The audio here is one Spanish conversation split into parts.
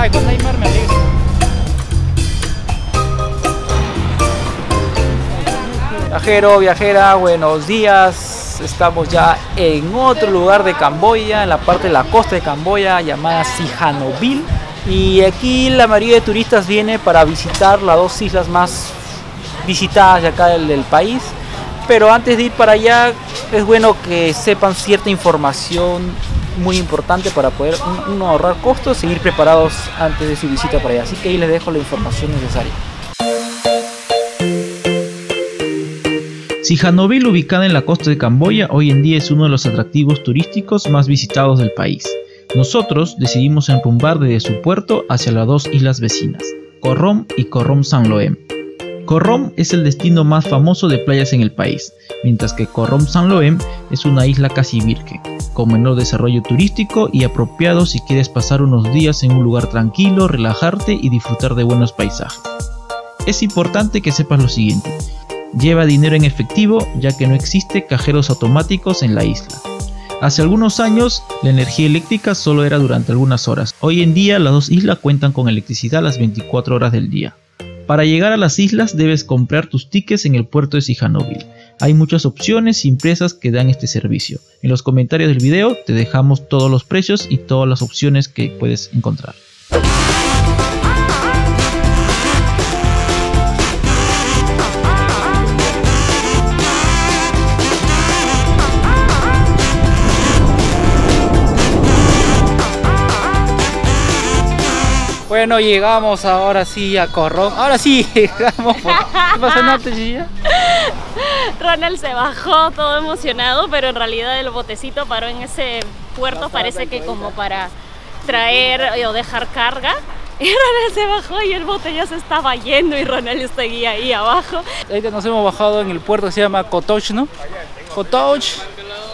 Ay, alegro. Viajero, viajera, buenos días. Estamos ya en otro lugar de Camboya, en la parte de la costa de Camboya llamada Sihanoukville. Y aquí la mayoría de turistas viene para visitar las dos islas más visitadas de acá del país. Pero antes de ir para allá es bueno que sepan cierta información muy importante para poder un- uno ahorrar costos e ir preparados antes de su visita para allá. Así que ahí les dejo la información necesaria. Sihanoukville, ubicada en la costa de Camboya, hoy en día es uno de los atractivos turísticos más visitados del país. Nosotros decidimos enrumbar desde su puerto hacia las dos islas vecinas, Korrom y Korrom San Loem. Korrom es el destino más famoso de playas en el país, mientras que Korrom San Loem es una isla casi virgen, con menor desarrollo turístico y apropiado si quieres pasar unos días en un lugar tranquilo, relajarte y disfrutar de buenos paisajes. Es importante que sepas lo siguiente, lleva dinero en efectivo ya que no existe cajeros automáticos en la isla. Hace algunos años la energía eléctrica solo era durante algunas horas. Hoy en día las dos islas cuentan con electricidad las 24 horas del día. Para llegar a las islas debes comprar tus tickets en el puerto de Sihanoukville. Hay muchas opciones y empresas que dan este servicio. En los comentarios del video te dejamos todos los precios y todas las opciones que puedes encontrar. Bueno, llegamos ahora sí a Corrón. Ahora sí, llegamos. por- ¿Qué pasó, Nate, Gilla? Ronald se bajó todo emocionado, pero en realidad el botecito paró en ese puerto, parece que como para traer o dejar carga. Y Ronald se bajó y el bote ya se estaba yendo y Ronald seguía ahí abajo. Ahorita nos hemos bajado en el puerto que se llama Kotoch, ¿no? Kotoch.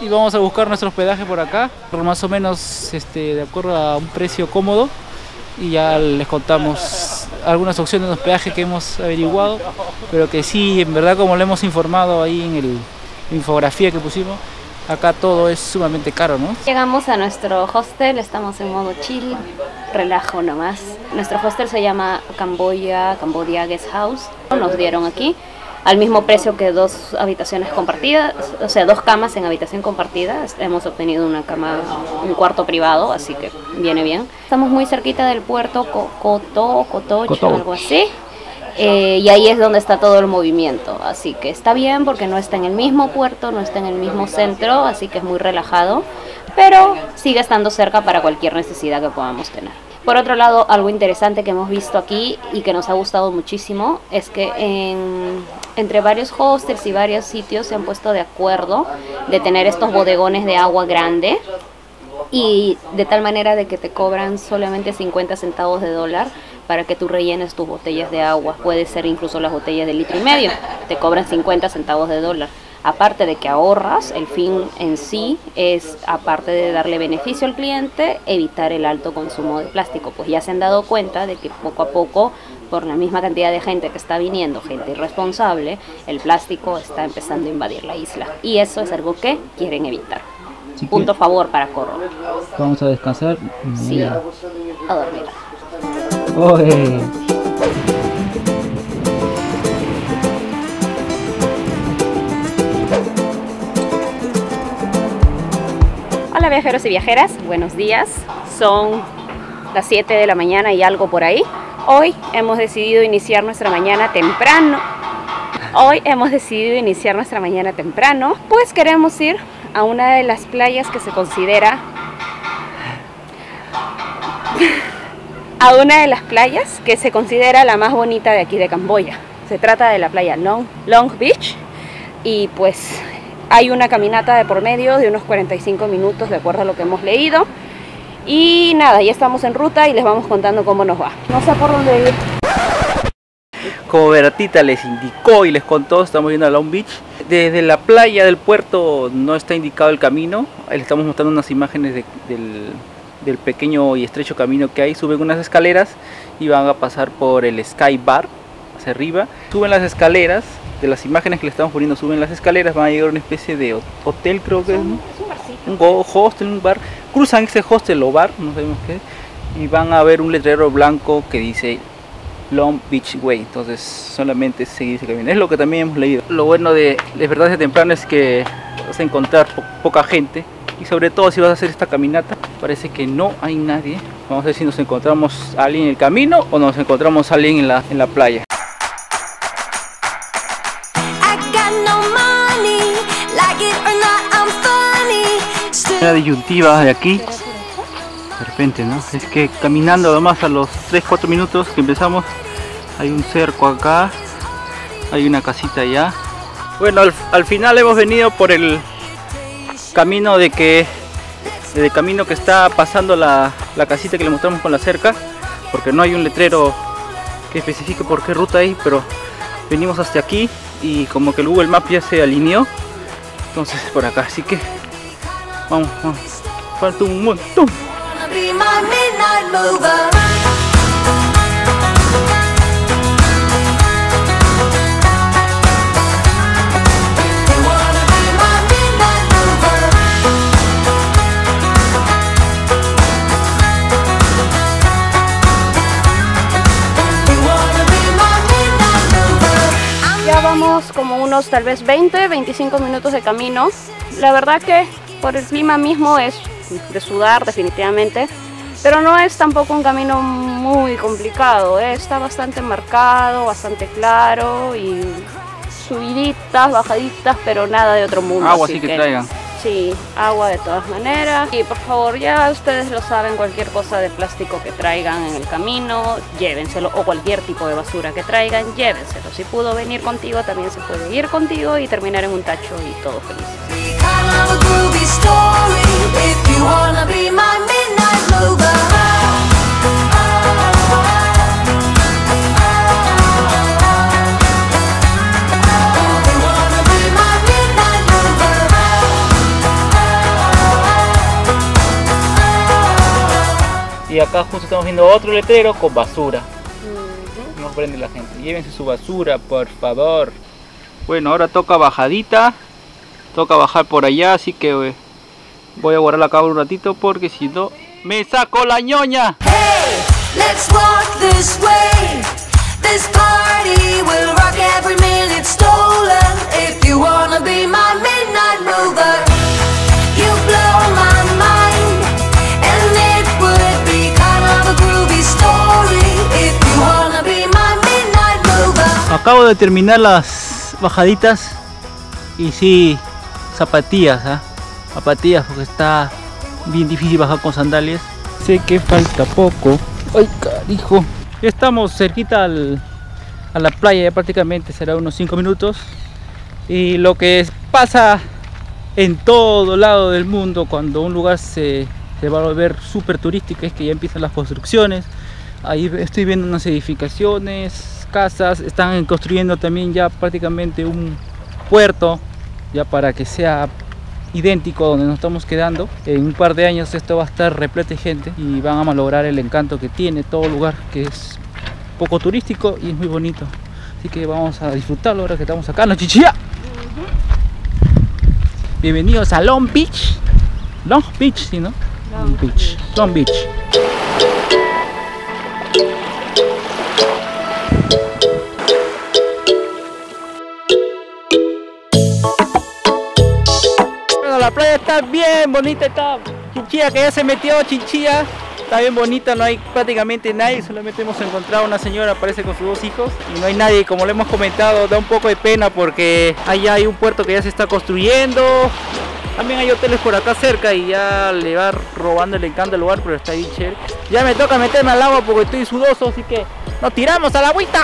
Y vamos a buscar nuestro hospedaje por acá, por más o menos este, de acuerdo a un precio cómodo. Y ya les contamos algunas opciones de hospedaje que hemos averiguado, pero que sí, en verdad, como lo hemos informado ahí en el la infografía que pusimos, acá todo es sumamente caro, ¿no? Llegamos a nuestro hostel, estamos en modo chill, relajo nomás. Nuestro hostel se llama Camboya, Cambodia Guest House. Nos dieron aquí al mismo precio que dos habitaciones compartidas, o sea, dos camas en habitación compartida. Hemos obtenido una cama, un cuarto privado, así que viene bien. Estamos muy cerquita del puerto Co- Koto, Kotoch, Kotoch. algo así. Eh, y ahí es donde está todo el movimiento, así que está bien porque no está en el mismo puerto, no está en el mismo centro, así que es muy relajado, pero sigue estando cerca para cualquier necesidad que podamos tener. Por otro lado, algo interesante que hemos visto aquí y que nos ha gustado muchísimo es que en- entre varios hostels y varios sitios se han puesto de acuerdo de tener estos bodegones de agua grande y de tal manera de que te cobran solamente 50 centavos de dólar para que tú rellenes tus botellas de agua. Puede ser incluso las botellas de litro y medio. Te cobran 50 centavos de dólar. Aparte de que ahorras, el fin en sí es, aparte de darle beneficio al cliente, evitar el alto consumo de plástico. Pues ya se han dado cuenta de que poco a poco, por la misma cantidad de gente que está viniendo, gente irresponsable, el plástico está empezando a invadir la isla. Y eso es algo que quieren evitar. Así Punto favor para Corro. vamos a descansar. Sí, a dormir. Oye. Viajeros y viajeras, buenos días. Son las 7 de la mañana y algo por ahí. Hoy hemos decidido iniciar nuestra mañana temprano. Hoy hemos decidido iniciar nuestra mañana temprano, pues queremos ir a una de las playas que se considera a una de las playas que se considera la más bonita de aquí de Camboya. Se trata de la playa Long, Long Beach y pues hay una caminata de por medio de unos 45 minutos de acuerdo a lo que hemos leído. Y nada, ya estamos en ruta y les vamos contando cómo nos va. No sé por dónde ir. Como Beratita les indicó y les contó, estamos yendo a Long Beach. Desde la playa del puerto no está indicado el camino. Les estamos mostrando unas imágenes de- del, del pequeño y estrecho camino que hay. Suben unas escaleras y van a pasar por el Sky Bar hacia arriba. Suben las escaleras. De las imágenes que le estamos poniendo, suben las escaleras. Van a llegar a una especie de ho- hotel, creo que es. ¿no? un go- hostel, un bar, cruzan ese hostel o bar, no sabemos qué, y van a ver un letrero blanco que dice Long Beach Way. Entonces solamente seguir ese camino. Es lo que también hemos leído. Lo bueno de las verdades de temprano es que vas a encontrar po- poca gente y sobre todo si vas a hacer esta caminata parece que no hay nadie. Vamos a ver si nos encontramos a alguien en el camino o nos encontramos a alguien en la, en la playa. Disyuntiva de aquí de repente, ¿no? Es que caminando además a los 3-4 minutos que empezamos hay un cerco acá, hay una casita allá. Bueno, al, al final hemos venido por el camino de que el camino que está pasando la, la casita que le mostramos con la cerca, porque no hay un letrero que especifique por qué ruta hay, pero venimos hasta aquí y como que el Google Maps ya se alineó, entonces es por acá, así que vamos, vamos. falta un montón. Ya vamos como unos tal vez 20, 25 minutos de camino. La verdad que por el clima mismo es de sudar definitivamente, pero no es tampoco un camino muy complicado, ¿eh? está bastante marcado, bastante claro y subiditas, bajaditas, pero nada de otro mundo. Agua así sí que traigan. Sí, agua de todas maneras. Y por favor, ya ustedes lo saben, cualquier cosa de plástico que traigan en el camino, llévenselo. O cualquier tipo de basura que traigan, llévenselo. Si pudo venir contigo, también se puede ir contigo y terminar en un tacho y todo feliz. Y acá justo estamos viendo otro letrero con basura. No prende la gente. Llévense su basura, por favor. Bueno, ahora toca bajadita. Toca bajar por allá, así que eh, voy a guardar la cámara un ratito porque si no me saco la ñoña. Hey, let's walk this way. This party will rock every minute stolen. If you wanna be my midnight mover, you blow my mind. And it would be kind of a groovy story. If you wanna be my midnight mover. Acabo de terminar las bajaditas y sí, zapatillas, ¿ah? Zapatillas porque está bien difícil bajar con sandalias. Sé que falta poco. Ay, carijo. Estamos cerquita a la playa, ya prácticamente será unos 5 minutos. Y lo que pasa en todo lado del mundo cuando un lugar se, se va a volver súper turístico es que ya empiezan las construcciones. Ahí estoy viendo unas edificaciones, casas, están construyendo también ya prácticamente un puerto ya para que sea idéntico a donde nos estamos quedando. En un par de años esto va a estar repleto de gente y van a malograr el encanto que tiene todo lugar que es poco turístico y es muy bonito. Así que vamos a disfrutarlo ahora que estamos acá en la Chichilla. Bienvenidos a Long Beach. Long Beach, ¿sí, no? Long Beach. Long Beach. La playa está bien bonita, está Chinchilla que ya se metió, Chinchilla. Está bien bonita, no hay prácticamente nadie, solamente hemos encontrado una señora, parece con sus dos hijos, y no hay nadie, como le hemos comentado, da un poco de pena porque allá hay un puerto que ya se está construyendo, también hay hoteles por acá cerca y ya le va robando el encanto del lugar, pero está bien chévere. Ya me toca meterme al agua porque estoy sudoso, así que nos tiramos a la agüita.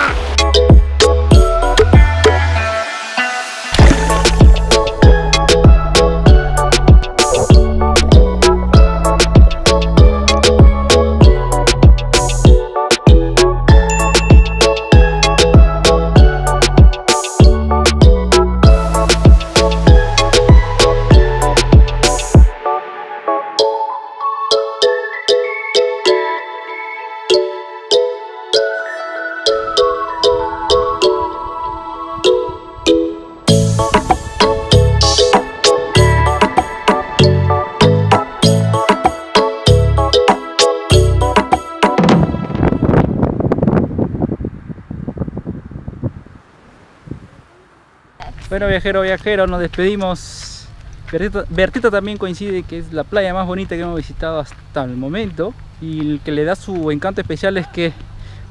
Bueno, viajero, viajero, nos despedimos. Bertito, Bertito también coincide que es la playa más bonita que hemos visitado hasta el momento. Y el que le da su encanto especial es que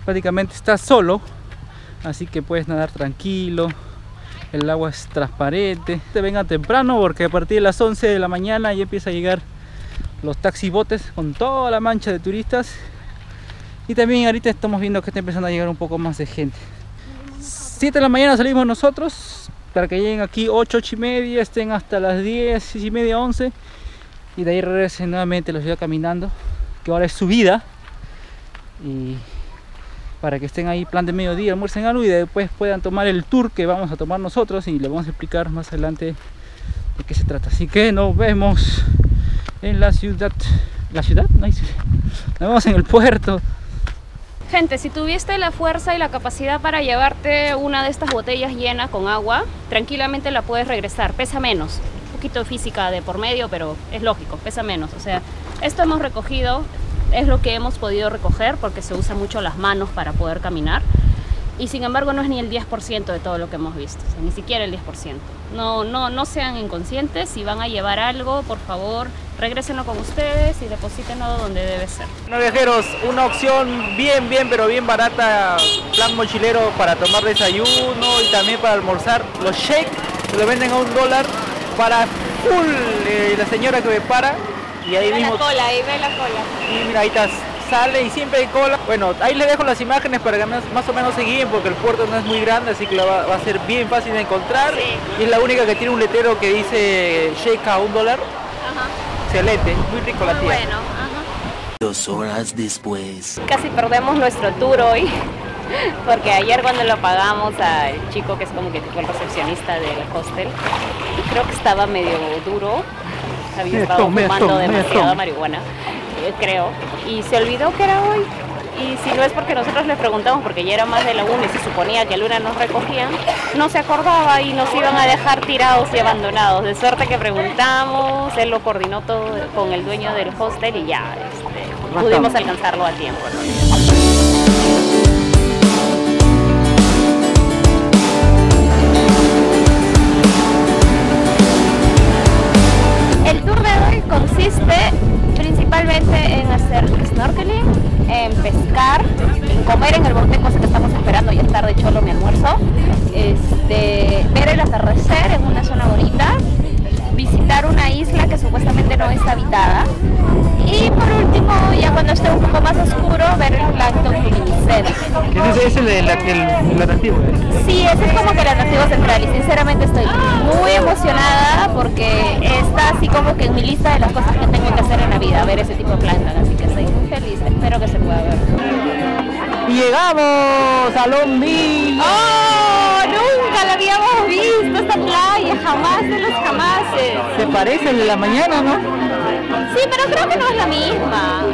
prácticamente está solo. Así que puedes nadar tranquilo. El agua es transparente. Te vengan temprano porque a partir de las 11 de la mañana ya empieza a llegar los taxibotes con toda la mancha de turistas. Y también ahorita estamos viendo que está empezando a llegar un poco más de gente. 7 de la mañana salimos nosotros para que lleguen aquí 8, 8 y media, estén hasta las 10, 6 y media, 11 y de ahí regresen nuevamente la ciudad caminando, que ahora es subida y para que estén ahí plan de mediodía, almuercen algo y después puedan tomar el tour que vamos a tomar nosotros y les vamos a explicar más adelante de qué se trata. Así que nos vemos en la ciudad. ¿La ciudad? No hay ciudad. Nos vemos en el puerto. Gente, si tuviste la fuerza y la capacidad para llevarte una de estas botellas llena con agua, tranquilamente la puedes regresar. Pesa menos. Un poquito física de por medio, pero es lógico, pesa menos. O sea, esto hemos recogido, es lo que hemos podido recoger porque se usan mucho las manos para poder caminar. Y sin embargo no es ni el 10% de todo lo que hemos visto, o sea, ni siquiera el 10%. No, no, no sean inconscientes, si van a llevar algo, por favor, regrésenlo con ustedes y deposítenlo donde debe ser. Bueno viajeros, una opción bien, bien, pero bien barata, plan mochilero para tomar desayuno y también para almorzar. Los shake se lo venden a un dólar para full eh, la señora que me para y ahí mismo cola, ahí ve la cola. y mira ahí está, sale y siempre hay cola. Bueno, ahí les dejo las imágenes para que más, más o menos se guíen porque el puerto no es muy grande, así que la va, va a ser bien fácil de encontrar. Y es la única que tiene un letrero que dice shake a un dólar. Ajá. Excelente, muy rico la tía. bueno. Ajá. Dos horas después. Casi perdemos nuestro tour hoy, porque ayer cuando lo pagamos al chico que es como que tipo el recepcionista del hostel, creo que estaba medio duro, había estado fumando demasiada marihuana, eh, creo, y se olvidó que era hoy. Y si no es porque nosotros le preguntamos, porque ya era más de la una y se suponía que a luna nos recogían, no se acordaba y nos iban a dejar tirados y abandonados. De suerte que preguntamos, él lo coordinó todo con el dueño del hostel y ya este, pudimos alcanzarlo a tiempo. ¿no? El tour de hoy consiste principalmente en hacer snorkeling, en pescar, en comer en el bote, cosa que estamos esperando, ya tarde cholo mi almuerzo, este, ver el atardecer en una el, el, el, el atractivo. Sí, ese es como que el atractivo central y sinceramente estoy muy emocionada porque está así como que en mi lista de las cosas que tengo que hacer en la vida, ver ese tipo de plantas, así que estoy muy feliz, espero que se pueda ver. Y llegamos a Lombi. ¡Oh! Nunca la habíamos visto esta playa, jamás de los jamases. Se parece de la mañana, ¿no? Sí, pero creo que no es la misma.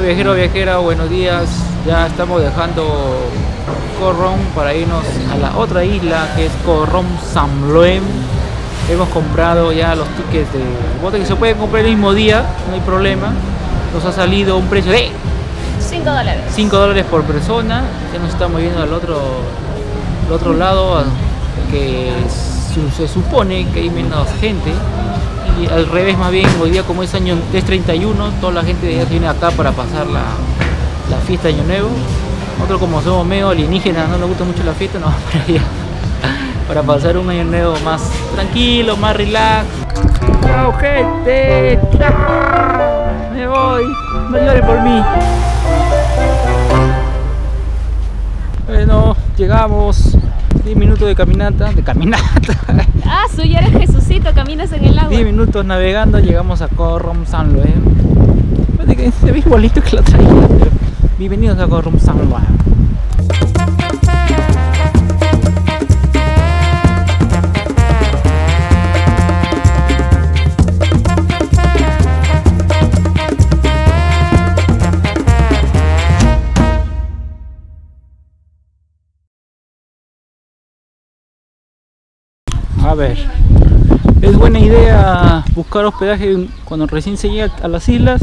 No, viajero, viajera, buenos días. Ya estamos dejando Corrom para irnos a la otra isla que es Corrom Samloem. Hemos comprado ya los tickets de bote que se pueden comprar el mismo día, no hay problema. Nos ha salido un precio de 5 dólares. 5 dólares por persona. Ya nos estamos yendo al otro, al otro lado, que su- se supone que hay menos gente. Y al revés, más bien, hoy día como es año es 31, toda la gente ya viene acá para pasar la, la fiesta de Año Nuevo. Nosotros como somos medio alienígenas, no nos gusta mucho la fiesta, nos vamos para allá. Para pasar un año nuevo más tranquilo, más relax. Chao gente, chao. Me voy. No llore por mí. Bueno, llegamos. 10 minutos de caminata. De caminata. Ah, su ya eres Jesucito, caminas en el agua. 10 minutos navegando. Llegamos a Corrom San Luis. Que se ve igualito que la otra isla, pero bienvenidos a Corrom San Luis. A ver, es buena idea buscar hospedaje cuando recién se llega a las islas.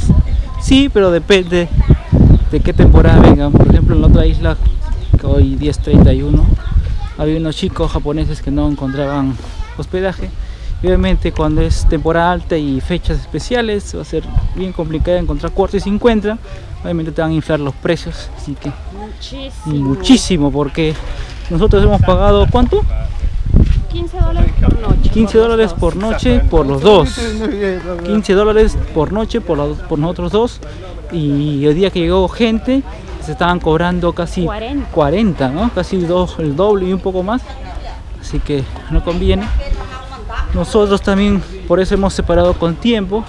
Sí, pero depende de qué temporada vengan. Por ejemplo, en la otra isla, que hoy 10:31, había unos chicos japoneses que no encontraban hospedaje. Y obviamente, cuando es temporada alta y fechas especiales, va a ser bien complicado encontrar cuartos y se encuentran. Obviamente, te van a inflar los precios, así que Muchísimo. muchísimo, porque nosotros hemos pagado ¿cuánto? 15 dólares por noche. 15 por los dólares dos. por noche por los dos. 15 dólares por noche por, los- por nosotros dos. Y el día que llegó gente, se estaban cobrando casi 40. 40, ¿no? Casi dos, el doble y un poco más. Así que no conviene. Nosotros también, por eso hemos separado con tiempo.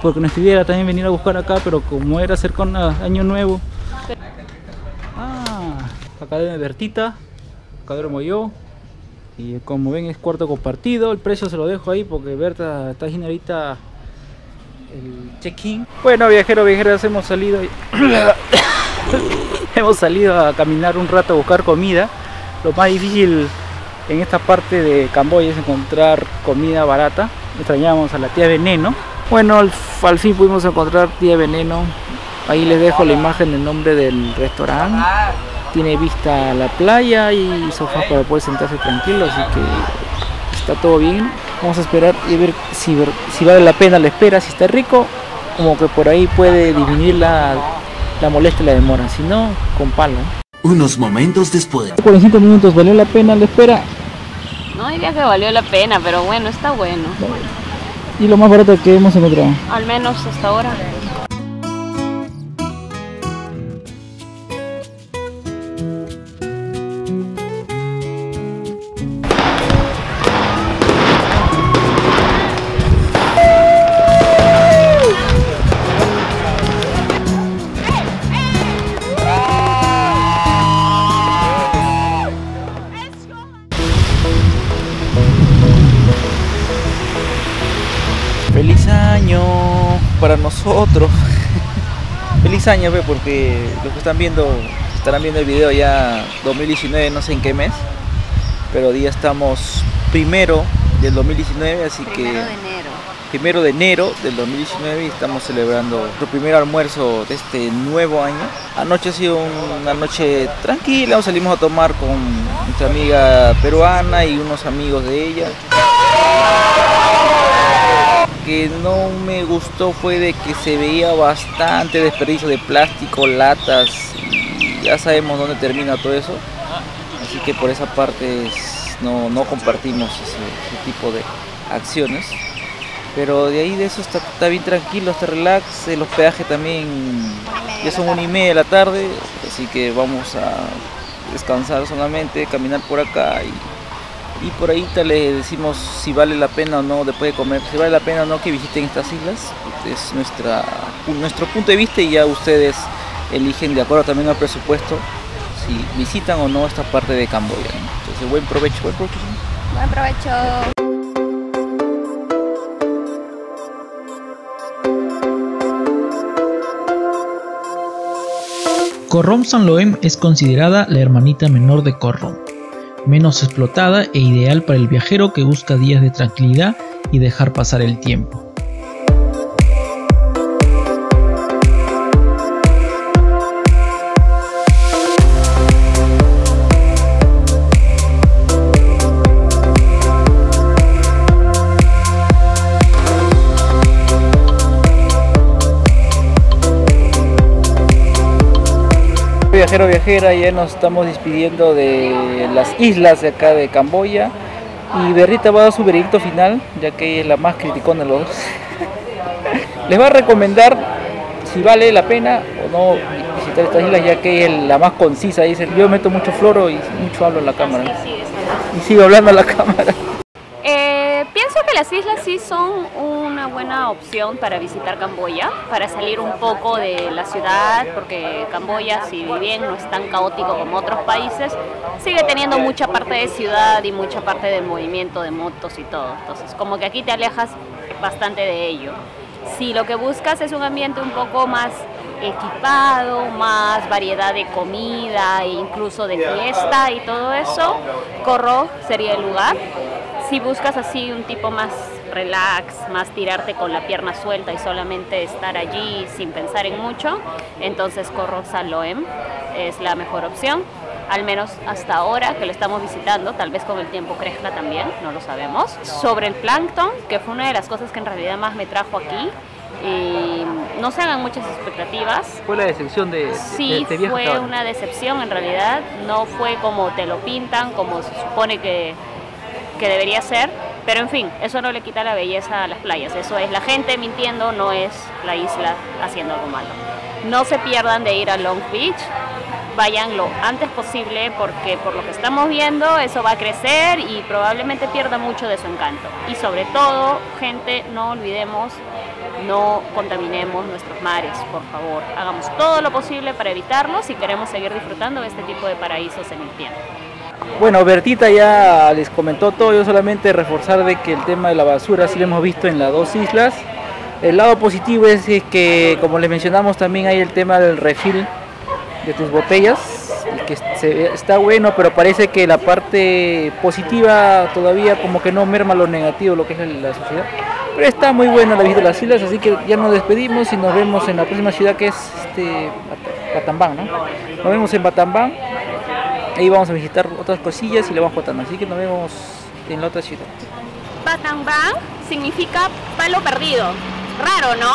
Porque nuestra idea era también venir a buscar acá, pero como era cercano a Año Nuevo. Ah, acá de Bertita, acá duermo yo. Y como ven es cuarto compartido, el precio se lo dejo ahí porque Berta está haciendo ahorita el check-in. Bueno viajeros, viajeras, hemos salido hemos salido a caminar un rato a buscar comida. Lo más difícil en esta parte de Camboya es encontrar comida barata. Extrañamos a la tía Veneno. Bueno, al, al fin pudimos encontrar tía Veneno. Ahí les dejo la imagen del nombre del restaurante tiene vista a la playa y sofás para poder sentarse tranquilo, así que está todo bien. Vamos a esperar y ver si, ver- si vale la pena la espera, si está rico, como que por ahí puede disminuir la, la molestia y la demora, si no, con palo. Unos momentos después. 45 minutos, ¿valió la pena la espera? No diría que valió la pena, pero bueno, está bueno. Y lo más barato que hemos encontrado. Al menos hasta ahora. Para nosotros. Feliz año, ve, porque los que están viendo, estarán viendo el video ya 2019, no sé en qué mes, pero día estamos primero del 2019, así que enero. primero de enero del 2019 y estamos celebrando nuestro primer almuerzo de este nuevo año. Anoche ha sido una noche tranquila, salimos a tomar con nuestra amiga peruana y unos amigos de ella. Que no me gustó fue de que se veía bastante desperdicio de plástico, latas y ya sabemos dónde termina todo eso. Así que por esa parte no, no compartimos ese, ese tipo de acciones. Pero de ahí de eso está, está bien tranquilo, está relax. El hospedaje también ya son una y media de la tarde, así que vamos a descansar solamente, caminar por acá y, y por ahí te le decimos si vale la pena o no después de comer, si vale la pena o no que visiten estas islas. Es nuestra, nuestro punto de vista y ya ustedes eligen de acuerdo también al presupuesto si visitan o no esta parte de Camboya. ¿no? Entonces buen provecho, buen provecho. Buen provecho. Korrom San Loem es considerada la hermanita menor de Korrom, menos explotada e ideal para el viajero que busca días de tranquilidad y dejar pasar el tiempo. Viajero, viajera, ya nos estamos despidiendo de las islas de acá de Camboya. Y Berrita va a dar su veredicto final, ya que ella es la más criticona de los dos. Les va a recomendar si vale la pena o no visitar estas islas, ya que es la más concisa. Dice, yo meto mucho floro y mucho hablo en la cámara. Y sigo hablando a la cámara. Las islas sí son una buena opción para visitar Camboya, para salir un poco de la ciudad, porque Camboya, si bien no es tan caótico como otros países, sigue teniendo mucha parte de ciudad y mucha parte del movimiento de motos y todo. Entonces, como que aquí te alejas bastante de ello. Si lo que buscas es un ambiente un poco más equipado, más variedad de comida e incluso de fiesta y todo eso, Corro sería el lugar. Si buscas así un tipo más relax, más tirarte con la pierna suelta y solamente estar allí sin pensar en mucho, entonces Corro Saloem es la mejor opción. Al menos hasta ahora que lo estamos visitando, tal vez con el tiempo crezca también, no lo sabemos. Sobre el plancton, que fue una de las cosas que en realidad más me trajo aquí, y no se hagan muchas expectativas, Fue la decepción de, de- Sí, este viaje fue una decepción en realidad, no fue como te lo pintan, como se supone que, que debería ser, pero en fin, eso no le quita la belleza a las playas, eso es la gente mintiendo, no es la isla haciendo algo malo. No se pierdan de ir a Long Beach, vayan lo antes posible porque por lo que estamos viendo eso va a crecer y probablemente pierda mucho de su encanto. Y sobre todo, gente, no olvidemos no contaminemos nuestros mares, por favor. Hagamos todo lo posible para evitarlo si queremos seguir disfrutando de este tipo de paraísos en el tiempo. Bueno, Bertita ya les comentó todo, yo solamente reforzar de que el tema de la basura sí lo hemos visto en las dos islas. El lado positivo es que, como les mencionamos, también hay el tema del refil de tus botellas, que se- está bueno, pero parece que la parte positiva todavía como que no merma lo negativo, lo que es la sociedad. Pero está muy buena la visita de las islas, así que ya nos despedimos y nos vemos en la próxima ciudad que es este, Bat- Batambán, ¿no? Nos vemos en Batambán. Ahí vamos a visitar otras cosillas y le vamos contando. Así que nos vemos en la otra ciudad. Batangbang significa palo perdido. Raro, ¿no?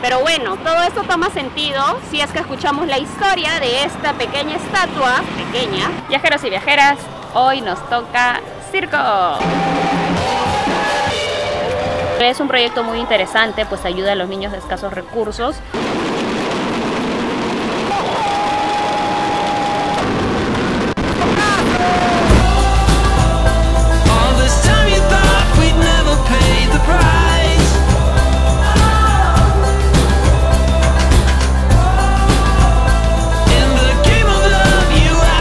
Pero bueno, todo esto toma sentido si es que escuchamos la historia de esta pequeña estatua, pequeña. Viajeros y viajeras, hoy nos toca circo. Es un proyecto muy interesante, pues ayuda a los niños de escasos recursos